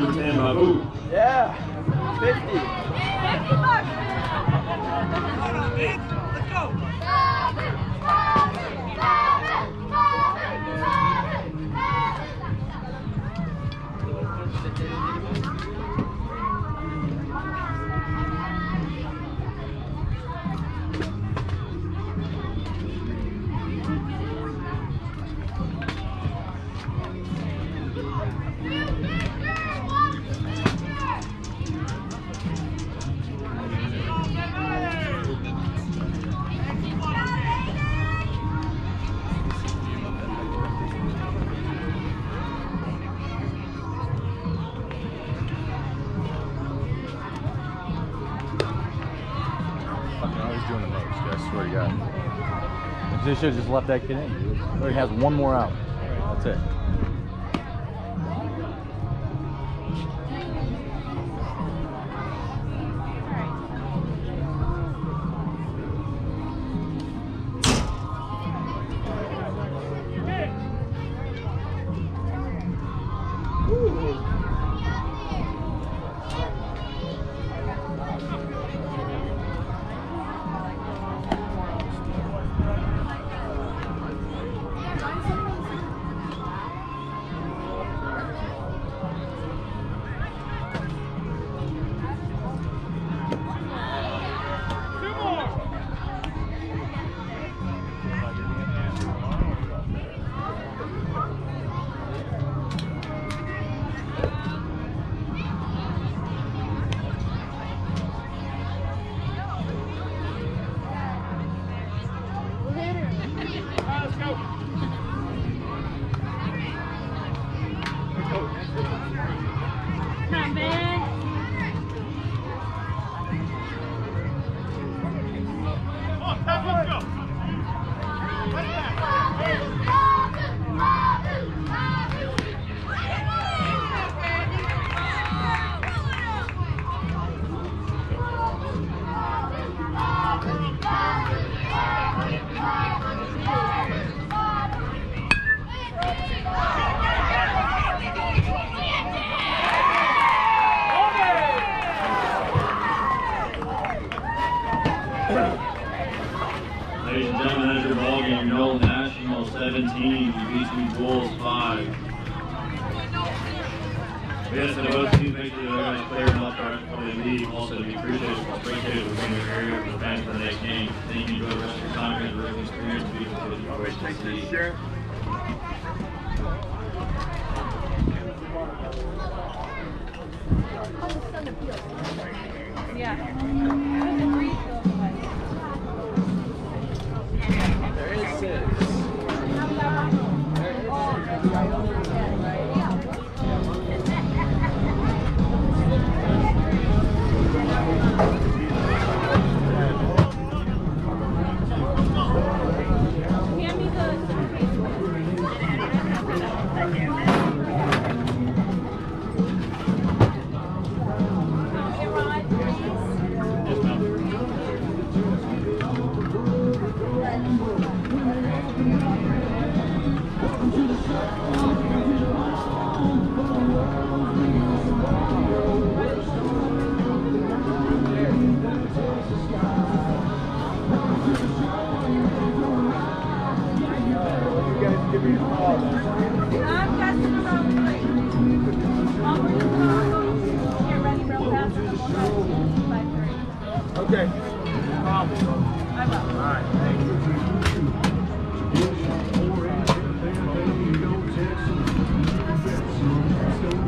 number 10, Babu. Yeah. 50. Doing the most, I swear to God. They should have just left that kid in. He has one more out. That's it. Let's go. Come on, Ben. Ladies and gentlemen, that's your ball game. NOLA National 17, B2 Bulls 5. We ask that both teams make sure that their guys play enough for the league. Also, we appreciate it for spectators within your area for the fans for the next game. Thank you. Enjoy the rest of your time. Guys, really experience. Beautiful city. Always to see. There I will. All right. Thank you.